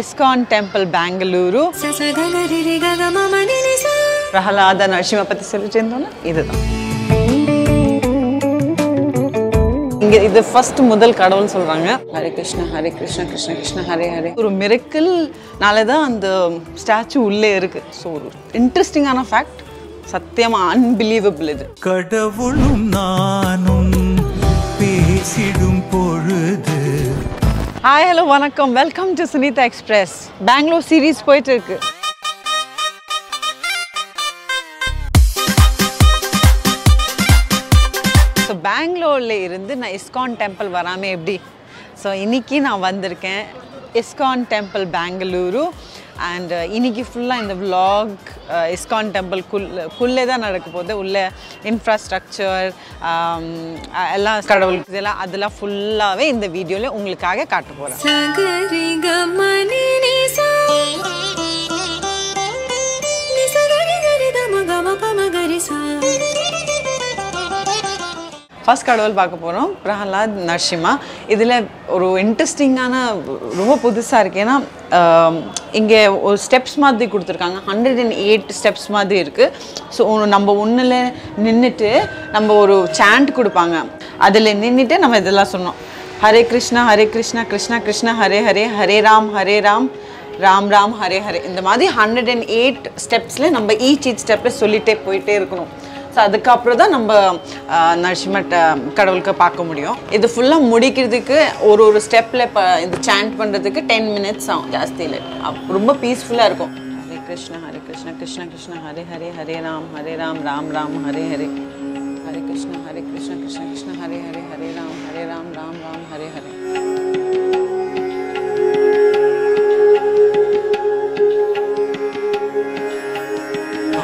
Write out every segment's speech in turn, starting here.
ISKCON temple Bengaluru Prahlada Narasimha பத்தி சொல்லிட்டு இதுதான் இங்க இது ஃபர்ஸ்ட் முதல் கடவுள் சொல்றாங்க. ஹரே கிருஷ்ணா ஹரே கிருஷ்ண கிருஷ்ண கிருஷ்ண ஹரே ஹரே ஒரு மிரக்கல்னால தான் அந்த ஸ்டாச்சு உள்ளே இருக்கு. ஸோ ஒரு இன்ட்ரெஸ்டிங்கான ஃபேக்ட் சத்தியமா அன்பிலீவபிள் இது. கடவுளும் நானும் ஹாய் ஹலோ வணக்கம். Welcome to Sunitha express Bangalore series போயிட்டு இருக்கு ஸோ பெங்களூரில் இருந்து நான் இஸ்கான் டெம்பிள் வராமல் எப்படி? ஸோ இன்னைக்கு நான் வந்திருக்கேன். ISKCON temple Bengaluru and uh, இன்னைக்கு ஃபுல்லாக இந்த விலாக் இஸ்கான் டெம்பிள் குள்ளே குள்ளே தான் நடக்க போகுது. உள்ள இன்ஃப்ராஸ்ட்ரக்சர் um, எல்லாம் கடவுள் இதெல்லாம் அதெல்லாம் ஃபுல்லாகவே இந்த வீடியோவில் உங்களுக்காக காட்ட போகிறேன் ஃபர்ஸ்ட் கடவுள் பார்க்க போகிறோம் பிரஹலாத் நரசிம்மா. இதில் ஒரு இன்ட்ரெஸ்டிங்கான ரொம்ப புதுசாக இருக்குது ஏன்னா இங்கே ஒரு ஸ்டெப்ஸ் மாதிரி கொடுத்துருக்காங்க. ஹண்ட்ரட் அண்ட் எயிட் ஸ்டெப்ஸ் மாதிரி இருக்குது ஸோ நம்ம ஒன்றில் நின்றுட்டு நம்ம ஒரு சாண்ட் கொடுப்பாங்க. அதில் நின்றுட்டு நம்ம இதெல்லாம் சொன்னோம். ஹரே கிருஷ்ணா ஹரே கிருஷ்ணா கிருஷ்ணா கிருஷ்ணா ஹரே ஹரே ஹரே ராம் ஹரே ராம் ராம் ராம் ஹரே ஹரே. இந்த மாதிரி ஹண்ட்ரட் அண்ட் எயிட் ஸ்டெப்ஸில் நம்ம ஈச் ஈச் ஸ்டெப்பில் சொல்லிகிட்டே போயிட்டே இருக்கணும். ஸோ அதுக்கப்புறம் தான் நம்ம ஆஹ், நரசிம்ம கடவுளுக்கு பார்க்க முடியும். இது ஃபுல்லாக முடிக்கிறதுக்கு ஒரு ஒரு ஸ்டெப்பில் இப்போ இது சாண்ட் பண்ணுறதுக்கு டென் மினிட்ஸ் ஆகும். ஜாஸ்தி இல்லை. அப்~ ரொம்ப பீஸ்ஃபுல்லாக இருக்கும். Hare Krishna Hare Krishna Krishna Krishna Hare Hare Hare Ram Hare Ram Ram Ram Hare Hare. Hare Krishna Hare Krishna Krishna Krishna Hare Hare Hare Ram Hare Ram Ram Ram Hare Hare.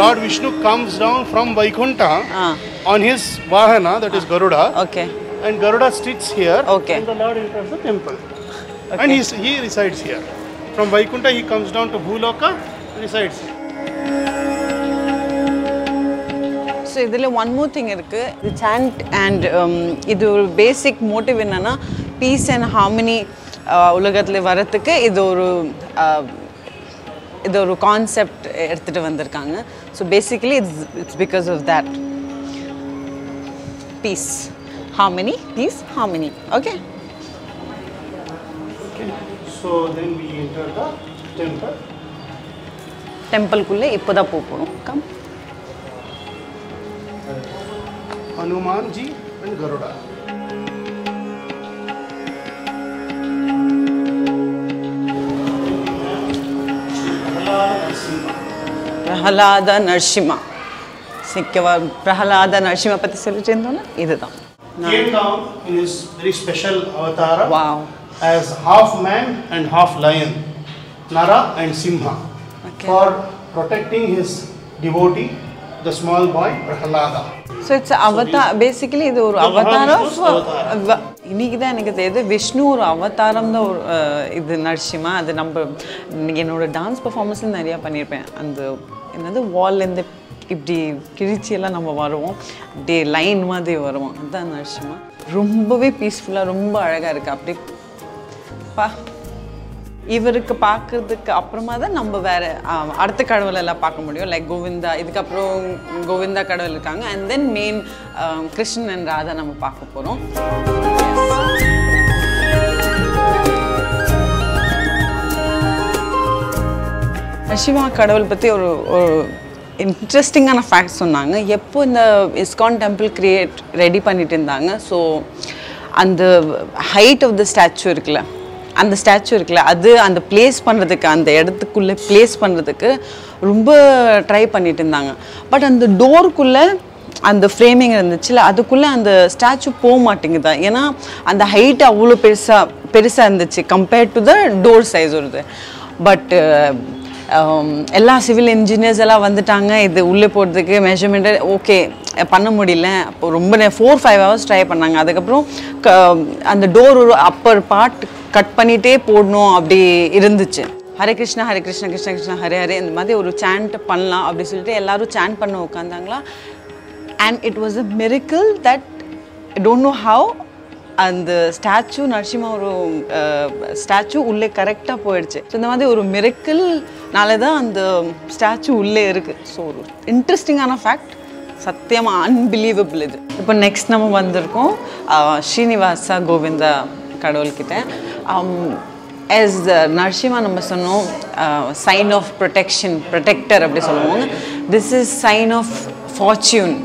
Lord Vishnu comes down from Vaikuntha Ah. on his Vahana, that is Garuda, okay and Garuda sits here, Okay. and the Lord enters the temple. And he's, he resides here. From Vaikuntha, he comes down to Bhuloka, resides here. So இதில் one more thing இருக்குது இது sand and இது ஒரு பேசிக் motive என்னென்னா peace and harmony உலகத்தில் வரத்துக்கு இது ஒரு uh, இது ஒரு கான்செப்ட் எடுத்துகிட்டு வந்திருக்காங்க. So basically it's it's because of that peace harmony peace harmony okay Okay. So then we enter the temple. டெம்பிள்குள்ளே இப்போ தான் போக போகிறோம் come Hanuman ji and Garuda. Prahlada Narasimha. சிக்கவா Prahlada Narasimha பற்றி சொல்லிட்டு இருந்தோம்னா இதுதான். Came down in his very special avatara wow as half man and half lion, Nara and Simha, Okay. for protecting his devotee, the small boy Prahalada. So it's avatar basically இது ஒரு அவதாரம். இன்னைக்கு தான் எனக்கு தெரியுது. விஷ்ணு ஒரு அவதாரம் தான் ஒரு இது நரசிம்மா. அது நம்ம என்னோட டான்ஸ் பர்ஃபார்மன்ஸில் நிறையா பண்ணியிருப்பேன். அந்த என்னது வால்லேருந்து இப்படி கிழிச்சியெல்லாம் நம்ம வருவோம். அப்படியே லைன் மாதிரி வருவோம். அதுதான் நரசிம்மா. ரொம்பவே பீஸ்ஃபுல்லாக ரொம்ப அழகாக இருக்குது அப்படி பா. இவருக்கு பார்க்கறதுக்கு அப்புறமா தான் நம்ம வேறு அடுத்த கடவுள் எல்லாம் பார்க்க முடியும். லைக் கோவிந்தா இதுக்கப்புறம் கோவிந்தா கடவுள் இருக்காங்க. And then main Krishnan and Radha நம்ம பார்க்க போகிறோம் சிவா கடவுள் பற்றி ஒரு ஒரு இன்ட்ரெஸ்டிங்கான ஃபேக்ட் சொன்னாங்க. எப்போ இந்த இஸ்கான் டெம்பிள் கிரியேட் ரெடி பண்ணிட்டு இருந்தாங்க? ஸோ அந்த ஹைட் ஆஃப் த ஸ்டாச்சு இருக்குல்ல அந்த ஸ்டாச்சு இருக்குல்ல அது அந்த பிளேஸ் பண்ணுறதுக்கு அந்த இடத்துக்குள்ளே பிளேஸ் பண்ணுறதுக்கு ரொம்ப ட்ரை பண்ணிட்டு இருந்தாங்க. பட் அந்த டோருக்குள்ளே அந்த ஃப்ரேமிங் இருந்துச்சுல அதுக்குள்ளே அந்த ஸ்டாச்சு போக மாட்டேங்குதா. ஏன்னா அந்த ஹைட் அவ்வளோ பெருசாக பெருசாக இருந்துச்சு compared to the door size வருது. பட்டு Um, எல்லா சிவில் இன்ஜினியர்ஸ் எல்லாம் வந்துட்டாங்க. இது உள்ளே போகிறதுக்கு மெஷர்மெண்ட்டு ஓகே பண்ண முடியல. அப்போ ரொம்ப ஃபோர் ஃபைவ் ஹவர்ஸ் ட்ரை பண்ணாங்க. அதுக்கப்புறம் க அந்த டோர் ஒரு அப்பர் பார்ட் கட் பண்ணிகிட்டே போடணும் அப்படி இருந்துச்சு. ஹரே கிருஷ்ணா ஹரே கிருஷ்ணா கிருஷ்ண கிருஷ்ணா ஹரே ஹரே இந்த மாதிரி ஒரு சாண்ட் பண்ணலாம் அப்படி சொல்லிட்டு எல்லாரும் சாண்ட் பண்ண உட்காந்தாங்களா? And it was a miracle that don't know how அந்த ஸ்டாச்சு நரசிம்மா ஒரு ஸ்டாச்சு உள்ளே கரெக்டாக போயிடுச்சு. ஸோ இந்த மாதிரி ஒரு மிரக்கல்னால தான் அந்த ஸ்டாச்சு உள்ளே இருக்குது ஸோ ஒரு இன்ட்ரெஸ்டிங்கான ஃபேக்ட் சத்தியமாக அன்பிலீவபிள் இது. இப்போ நெக்ஸ்ட் நம்ம வந்திருக்கோம் ஸ்ரீனிவாசா கோவிந்தா கடவுள்கிட்ட. எஸ் நரசிம்மா நம்ம சொன்னோம் சைன் ஆஃப் ப்ரொடெக்ஷன் ப்ரொடெக்டர் அப்படி சொல்லுவாங்க. This is sign of fortune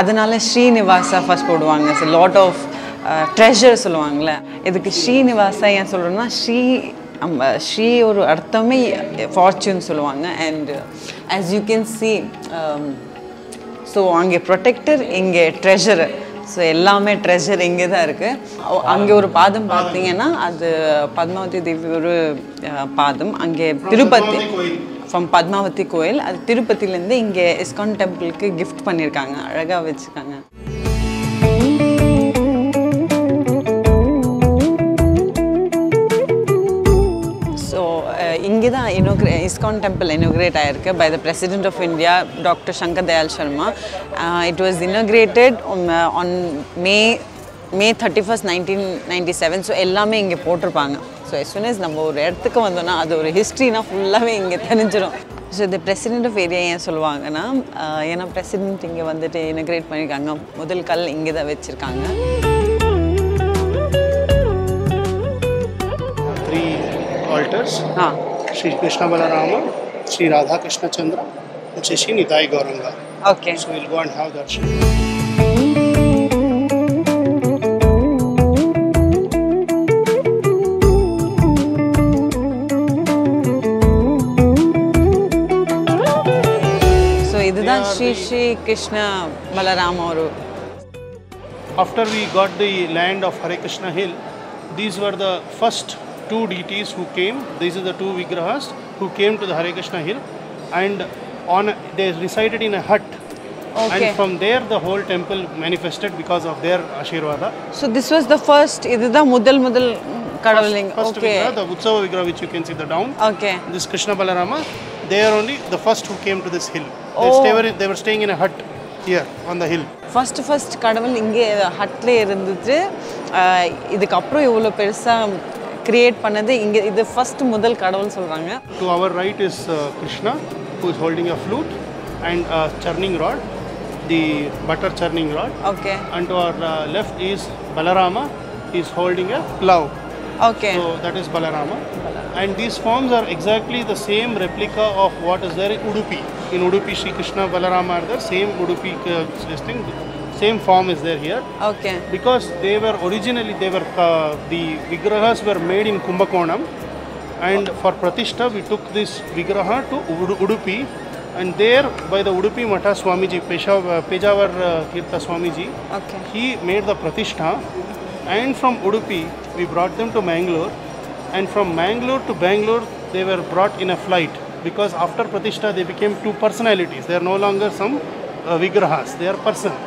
அதனால ஸ்ரீனிவாசா ஃபர்ஸ்ட் போடுவாங்க. லாட் ஆஃப் ட்ரெஷர் சொல்லுவாங்கள்ல இதுக்கு ஸ்ரீனிவாசா ஏன் சொல்கிறோன்னா ஸ்ரீ ஸ்ரீ ஒரு அர்த்தமே ஃபார்ச்சூன் சொல்லுவாங்க. And as you can see so அங்கே ப்ரொடெக்டர் இங்கே ட்ரெஷர் ஸோ எல்லாமே ட்ரெஷர் இங்கே தான் இருக்குது அங்கே ஒரு பாதம் பார்த்தீங்கன்னா அது பத்மாவதி தேவி ஒரு பாதம். அங்கே திருப்பதி ஃப்ரம் பத்மாவதி கோயில். அது திருப்பதியிலேருந்து இங்கே இஸ்கான் டெம்பிளுக்கு கிஃப்ட் பண்ணியிருக்காங்க. அழகாக வச்சுருக்காங்க. இங்கே தான் இனோக்ரே இஸ்கான் டெம்பிள் இனோக்ரேட் ஆயிருக்கு. By the president of India doctor Shankar Dayal Sharma it was inaugurated on May May thirty first nineteen ninety seven so எல்லாமே இங்கே போட்டிருப்பாங்க. ஸோ as நம்ம ஒரு இடத்துக்கு வந்தோம்னா அது ஒரு ஹிஸ்ட்ரினா ஃபுல்லாகவே இங்கே தெரிஞ்சிடும் ஸோ இந்த பிரசிடென்ட் ஆஃப் ஏரியா ஏன் சொல்லுவாங்கன்னா uh, ஏன்னா பிரசிடென்ட் இங்கே வந்துட்டு இனோக்ரேட் பண்ணியிருக்காங்க முதல் கல் இங்கே தான் வச்சுருக்காங்க. Three altars. Ah. Shri Krishna Balaram Shri Radha Krishna Chandra Nitai Gauranga. Darshan Shri Shri Krishna Balaram after we got the land of Hare Krishna hill these were the first two deities who came. These are the two Vigrahas who came to the Hare Krishna Hill, and on a- they resided in a hut. Okay. And from there, the whole temple manifested because of their Ashirvada. So this was the first இதுதான் முதல் முதல் கடவுளிங் First okay Vigraha, the Utsava Vigraha, which you can see the down. Okay This Krishna Balarama, they are only the first who came to this hill. They, Oh. stay, were- they were staying in a hut here on the hill. First first கடவுள் இங்கே ஹட்ல இருந்துட்டு ஆஹ், இதுக்கப்புறம் இவ்வளோ பெருசாக create பண்ணது இங்கே இது first முதல் கடவுள் சொல்கிறாங்க To our right is uh, Krishna, who is holding a flute and a churning rod, the butter churning rod. Okay And to our uh, left is Balarama, he is holding a plow. Okay So that is Balarama. And these forms are exactly the same replica of what is there in Udupi. In Udupi, Sri Krishna Balarama are there, same Udupi uh, this thing, same form is there here. Okay. Because they were originally, they were uh, the vigrahas were made in Kumbakonam, and for pratishta we took this vigraha to Udupi, and there by the Udupi Mata Swamiji, Peshav, uh, Pejavar uh, Kirta Swamiji, okay. he made the pratishta, and from Udupi we brought them to Mangalore, and from Mangalore to Bangalore they were brought in a flight because after pratishta they became two personalities. They are no longer some uh, vigrahas; they are persons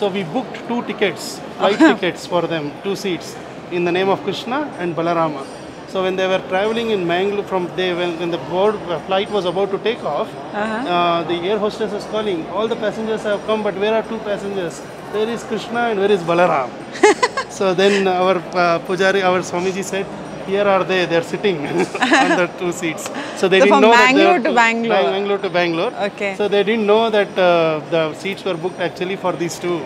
so we booked two tickets flight tickets for them two seats in the name of Krishna and Balarama. So when they were traveling in Mangalore from there when, when the board uh, flight was about to take off uh, the air hostess was calling. All the passengers have come but where are two passengers? There is Krishna and where is Balaram so then our uh, pujari our swamiji said here are they they're sitting on the two seats so they So didn't know that Bangalore were to Bangalore. Bang- Bangalore to Bangalore Okay. so they didn't know that uh, the seats were booked actually for these two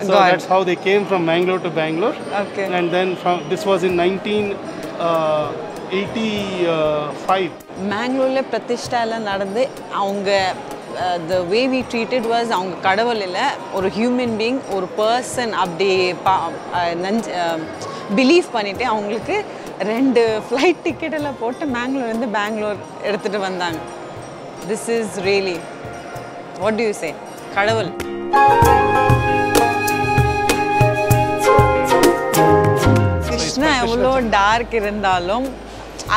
so God. that's how they came from Bangalore to Bangalore Okay. and then from this was in 1985 மேங்களூரில் பிரதிஷ்டா எல்லாம் நடந்து அவங்க the way we treated was அவங்க கடவுள் இல்லை ஒரு human being ஒரு பர்சன் அப்படி பா நஞ்சு பிலீவ் பண்ணிவிட்டு அவங்களுக்கு ரெண்டு ஃப்ளைட் டிக்கெட் எல்லாம் போட்டு மேங்களூர்லேருந்து பெங்களூர் எடுத்துகிட்டு வந்தாங்க. This is really what you say கடவுள். கிருஷ்ணா எவ்வளோ டார்க் இருந்தாலும்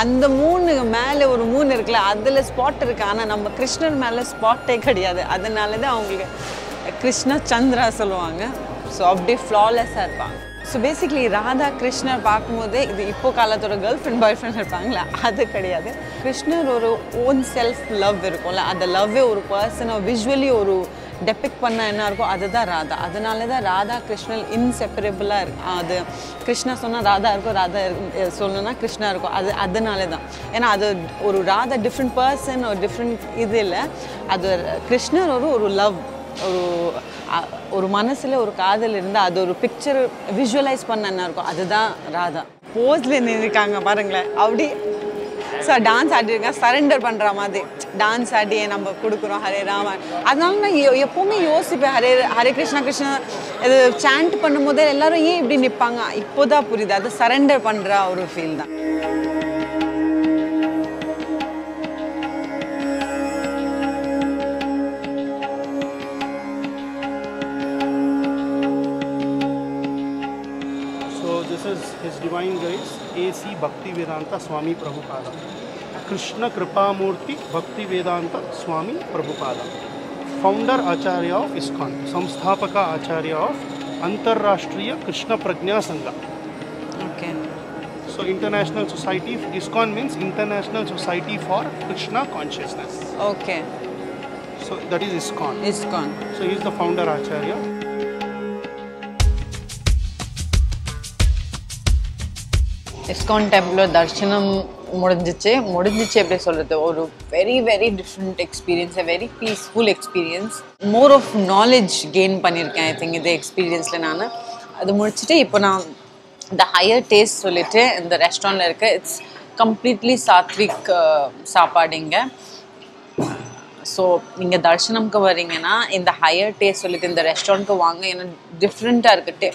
அந்த மூணு மேலே ஒரு மூணு இருக்குல்ல அதில் ஸ்பாட் இருக்கு. ஆனால் நம்ம கிருஷ்ணன் மேலே ஸ்பாட்டே கிடையாது. அதனால தான் அவங்களுக்கு கிருஷ்ண சந்திரா சொல்லுவாங்க. ஸோ அப்படியே ஃப்ளாலெஸ்ஸாக இருப்பாங்க. ஸோ பேசிக்லி ராதா கிருஷ்ணர் பார்க்கும்போது இது இப்போ காலத்தோட கேர்ள் ஃப்ரெண்ட் பாய் ஃப்ரெண்ட் இருப்பாங்களே? அது கிடையாது. கிருஷ்ணர் ஒரு ஓன் செல்ஃப் லவ் இருக்கும்ல. அந்த லவ்வே ஒரு பர்சனை விஷுவலி ஒரு டெபிக் பண்ண என்ன இருக்கோ அதுதான் ராதா. அதனால தான் ராதா கிருஷ்ணன் இன்செப்பரபிளாக இருக்கு அது கிருஷ்ணா சொன்னால் ராதா இருக்கும் ராதா இருக்கும் சொல்லணும்னா கிருஷ்ணா இருக்கும் அது அதனால தான் ஏன்னா அது ஒரு ராதா டிஃப்ரெண்ட் பர்சன் ஒரு டிஃப்ரெண்ட் இது இல்லை. அது கிருஷ்ணர் ஒரு ஒரு லவ் ஒரு ஒரு மனசில் ஒரு காதல் இருந்தால் அது ஒரு பிக்சர் விஷுவலைஸ் பண்ண என்ன இருக்கும்? அதுதான் ராதா. போஸில் நின்றுருக்காங்க பாருங்களேன். அப்படி ஸோ டான்ஸ் ஆடிருக்கேன் சரண்டர் பண்ணுற மாதிரி. டான்ஸ் ஆடி நம்ம கொடுக்குறோம் ஹரே ராமன் அதனால நான் எப்போவுமே யோசிப்பேன் ஹரே ஹரே கிருஷ்ணா கிருஷ்ணா. இது சாண்ட் பண்ணும்போதே எல்லாரும் ஏன் இப்படி நிற்பாங்க இப்போதான் புரியுது. அது சரண்டர் பண்ணுற ஒரு ஃபீல் தான். is His Divine Grace A.C. Bhaktivedanta Swami Prabhupada. Krishna Kripamurti Bhaktivedanta Swami Prabhupada. Founder Acharya of ISKCON. Samsthapaka Acharya of Antarrashtriya Krishna Pragna Sangha. Okay. So International Society, ISKCON means International Society for Krishna Consciousness. Okay. So that is ISKCON. ISKCON. So he is the founder Acharya. ISKCON டெம்பிளில் தரிசனம் முடிஞ்சிச்சு. முடிஞ்சிச்சு எப்படி சொல்கிறது ஒரு very very different experience a very peaceful experience more of knowledge gain பண்ணியிருக்கேன் I think இது எக்ஸ்பீரியன்ஸில் நான். அது முடிச்சுட்டு இப்போ நான் இந்த ஹையர் டேஸ்ட் சொல்லிட்டு இந்த ரெஸ்டாரண்ட்டில் இருக்க இட்ஸ் கம்ப்ளீட்லி சாத்விக் சாப்பாடுங்க ஸோ நீங்கள் தர்ஷனம்க்கு வரீங்கன்னா இந்த ஹையர் டேஸ்ட் சொல்லிட்டு இந்த ரெஸ்டாரண்ட்க்கு வாங்க ஏன்னா டிஃப்ரெண்ட்டாக இருக்குட்டு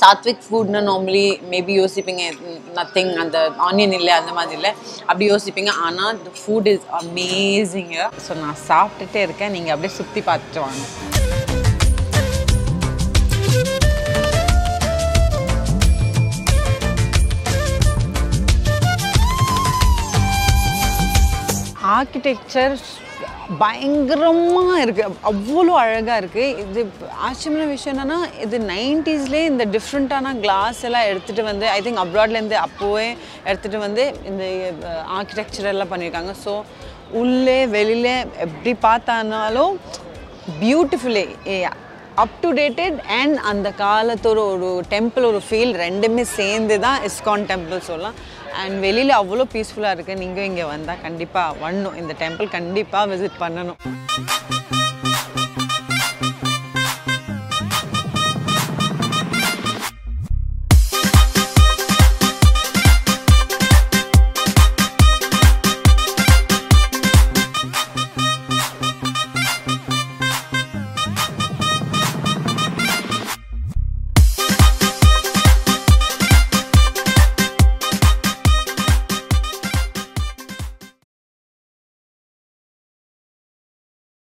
சாத்விக் ஃபுட்னு நார்மலி மேபி யோசிப்பீங்க. நத்திங் அந்த ஆனியன் இல்லை அந்த மாதிரி இல்லை. அப்படி யோசிப்பீங்க. ஆனால் the food is amazing so நான் சாப்பிட்டுட்டே இருக்கேன். நீங்கள் அப்படியே சுற்றி பார்த்துட்டு வாங்க. ஆர்கிடெக்சர் பயங்கரமாக இருக்குது அவ்வளோ அழகாக இருக்குது இது ஆச்சரியமான விஷயம் என்னென்னா இது நைன்டிஸ்லேயே இந்த டிஃப்ரெண்ட்டான கிளாஸ் எல்லாம் எடுத்துகிட்டு வந்து ஐ திங்க் அப்ராட்லேருந்து அப்போவே எடுத்துகிட்டு வந்து இந்த ஆர்கிடெக்சர் எல்லாம் பண்ணியிருக்காங்க. ஸோ உள்ளே வெளியிலே எப்படி பார்த்தானாலும் பியூட்டிஃபுல்லே அப் டு டேட்டட் அண்ட் அந்த காலத்தோட ஒரு டெம்பிள் ஒரு ஃபீல் ரெண்டுமே சேர்ந்து தான் இஸ்கான் டெம்பிள் சொல்லலாம். அண்ட் வெளியில் அவ்வளோ பீஸ்ஃபுல்லாக இருக்குது நீங்கள் இங்கே வந்தால் கண்டிப்பாக வரணும். இந்த டெம்பிள் கண்டிப்பாக விசிட் பண்ணணும்.